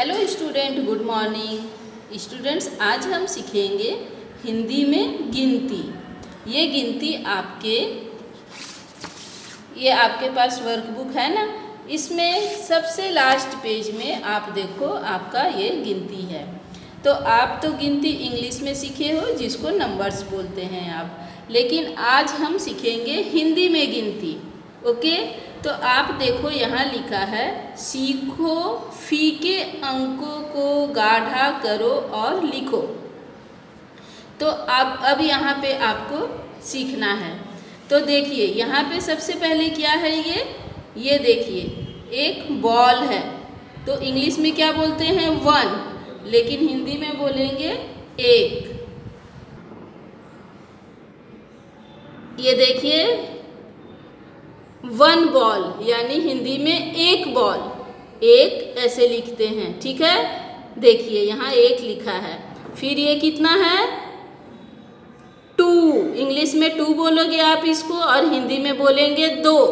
Hello student good morning students आज हम सीखेंगे हिंदी में गिनती। ये गिनती आपके, ये आपके पास वर्कबुक है ना? इसमें सबसे लास्ट पेज में आप देखो आपका ये गिनती है। तो आप तो गिनती इंग्लिश में सीखे हो, जिसको नंबर्स बोलते हैं आप। लेकिन आज हम सीखेंगे हिंदी में गिनती, ओके? तो आप देखो यहाँ लिखा है, सीखो फ़ी के अंकों को गाढ़ा करो और लिखो। तो आप अब यहाँ पे आपको सीखना है। तो देखिए, यहाँ पे सबसे पहले क्या है ये? ये देखिए, एक बॉल है। तो इंग्लिश में क्या बोलते हैं? वन। लेकिन हिंदी में बोलेंगे एक। ये देखिए वन बॉल, यानी हिंदी में एक बॉल। एक ऐसे लिखते हैं, ठीक है? देखिए, यहाँ एक लिखा है। फिर ये कितना है? टू। इंग्लिश में टू बोलोगे आप इसको और हिंदी में बोलेंगे दो।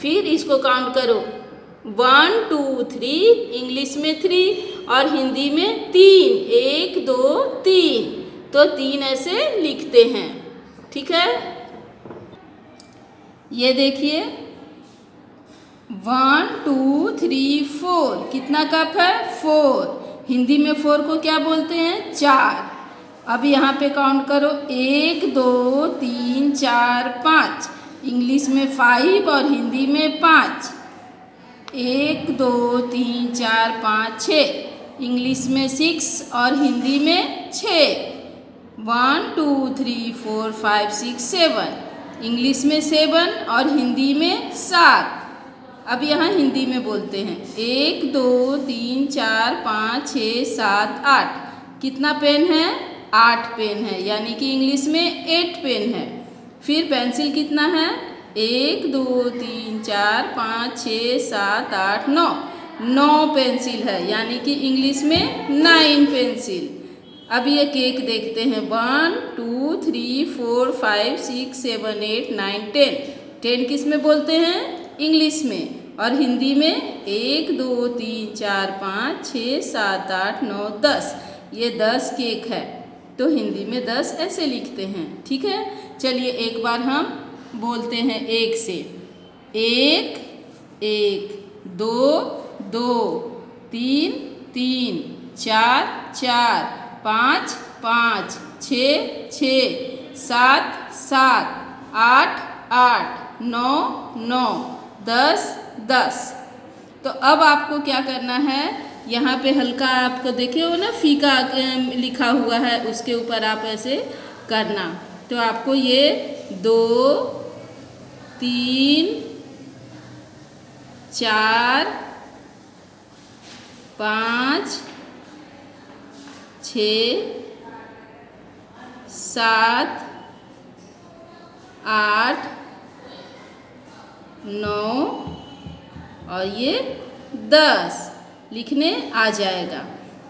फिर इसको काउंट करो। वन, टू, थ्री, इंग्लिश में थ्री और हिंदी में तीन। एक, दो, तीन। तो तीन ऐसे लिखते हैं, ठीक है? ये देखिए। वन टू थ्री फोर कितना कप है? फोर हिंदी में फोर को क्या बोलते हैं? चार। अब यहाँ पे काउंट करो। एक, दो, तीन, चार, पाँच। इंग्लिश में फाइव और हिंदी में पाँच। एक, दो, तीन, चार, पाँच, छ। इंग्लिश में सिक्स और हिंदी में छ। One two three four five six seven English में सेवन और हिंदी में सात। अब यहाँ हिंदी में बोलते हैं। एक, दो, तीन, चार, पाँच, छ, सात, आठ। कितना पेन है? आठ पेन है, यानी कि इंग्लिश में एट पेन है। फिर पेंसिल कितना है? एक, दो, तीन, चार, पाँच, छ, सात, आठ, नौ। नौ पेंसिल है, यानी कि इंग्लिश में नाइन पेंसिल। अब ये केक देखते हैं. One two three four five six seven eight nine ten ten किसमें बोलते हैं? इंग्लिश में. और हिंदी में एक, दो, तीन, चार, पाँच, छः, सात, आठ, नौ, दस. ये दस केक है. तो हिंदी में दस ऐसे लिखते हैं. ठीक है? चलिए एक बार हम बोलते हैं एक से. एक एक, दो दो, तीन तीन, चार चार. पाँच पाँच, छ छ, सात सात, आठ आठ, नौ नौ, दस दस। तो अब आपको क्या करना है? यहाँ पे हल्का आपको देखे हो ना फीका लिखा हुआ है, उसके ऊपर आप ऐसे करना। तो आपको ये दो, तीन, चार, पाँच छ, सात, आठ, नौ और ये दस लिखने आ जाएगा।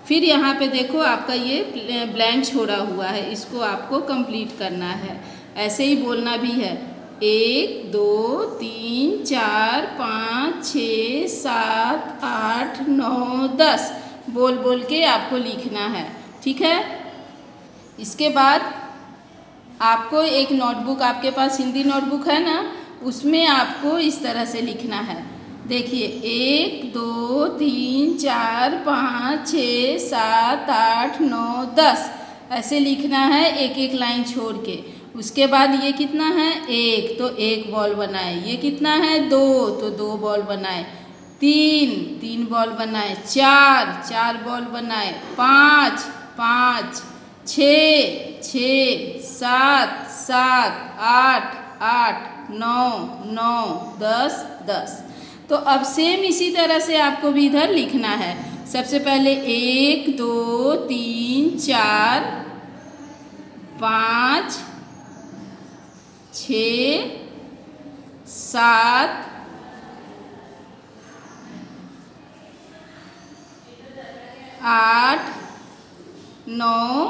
फिर यहाँ पे देखो आपका ये ब्लैंक छोड़ा हुआ है, इसको आपको कंप्लीट करना है। ऐसे ही बोलना भी है। एक, दो, तीन, चार, पाँच, छ, सात, आठ, नौ, दस बोल बोल के आपको लिखना है। ठीक है? इसके बाद आपको एक नोटबुक आपके पास, हिंदी नोटबुक है ना? उसमें आपको इस तरह से लिखना है। देखिए, एक, दो, तीन, चार, पाँच, छ, सात, आठ, नौ, दस। ऐसे लिखना है एक एक लाइन छोड़ के। उसके बाद ये कितना है? एक तो एक बॉल बनाए। ये कितना है? दो तो दो बॉल बनाए। तीन तीन बॉल बनाए। चार चार बॉल बनाए। पाँच पाँच, छ छ, सात सात, आठ आठ, नौ नौ, दस दस। तो अब सेम इसी तरह से आपको भी इधर लिखना है। सबसे पहले एक, दो, तीन, चार, पाँच, छ, सात, आठ नौ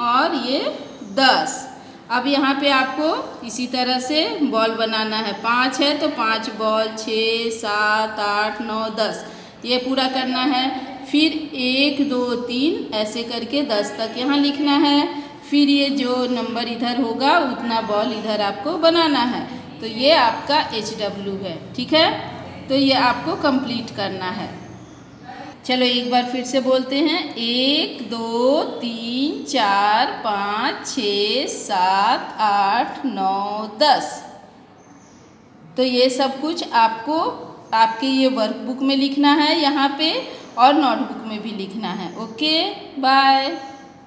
और ये दस। अब यहाँ पे आपको इसी तरह से बॉल बनाना है। पाँच है तो पाँच बॉल छः, सात, आठ, नौ, दस। ये पूरा करना है। फिर एक, दो, तीन, ऐसे करके दस तक यहाँ लिखना है। फिर ये जो नंबर इधर होगा, उतना बॉल इधर आपको बनाना है। तो ये आपका एच डब्ल्यू है, ठीक है? तो ये आपको कंप्लीट करना है। चलो एक बार फिर से बोलते हैं। एक, दो, तीन, चार, पाँच, छ, सात, आठ, नौ, दस। तो ये सब कुछ आपको, आपके ये वर्कबुक में लिखना है, यहाँ पे, और नोटबुक में भी लिखना है। Okay bye